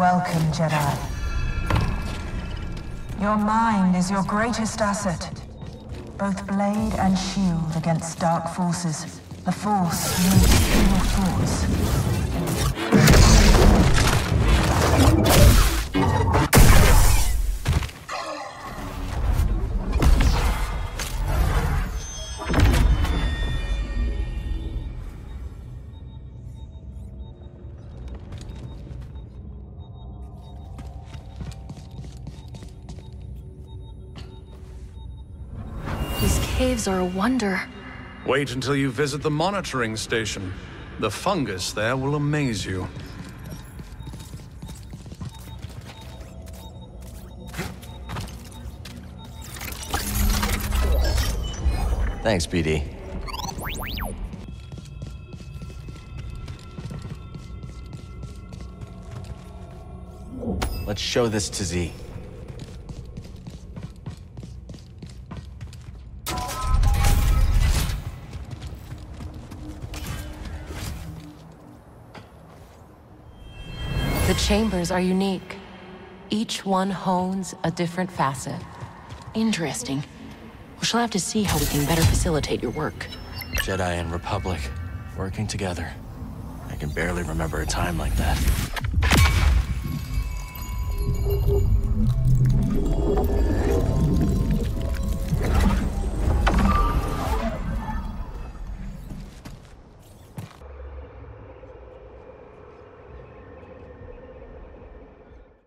Welcome, Jedi. Your mind is your greatest asset. Both blade and shield against dark forces. The Force moves your thoughts. Caves are a wonder. Wait until you visit the monitoring station. The fungus there will amaze you. Thanks, BD. Let's show this to Z. chambers are unique. Each one hones a different facet. Interesting. We shall have to see how we can better facilitate your work. Jedi and Republic, working together. I can barely remember a time like that.